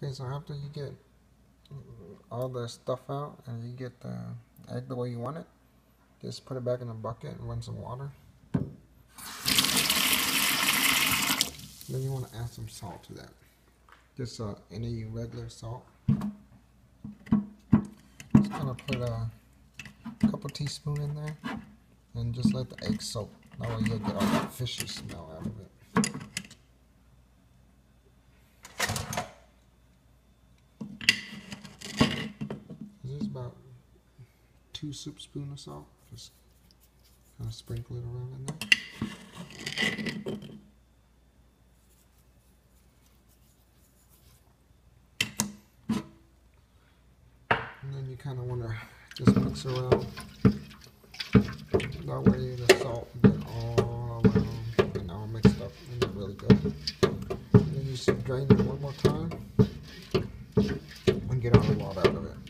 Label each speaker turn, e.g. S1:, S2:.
S1: Okay, so after you get all the stuff out and you get the egg the way you want it, just put it back in a bucket and run some water. Then you want to add some salt to that. Just uh, any regular salt. Just kind of put a couple teaspoon in there and just let the egg soak. That way you'll get all that fishy smell out of it. About two soup spoon of salt. Just kind of sprinkle it around in there. And then you kind of want to just mix around. That way the salt get all around and all mixed up and it's really good. And then you just drain it one more time and get all the water out of it.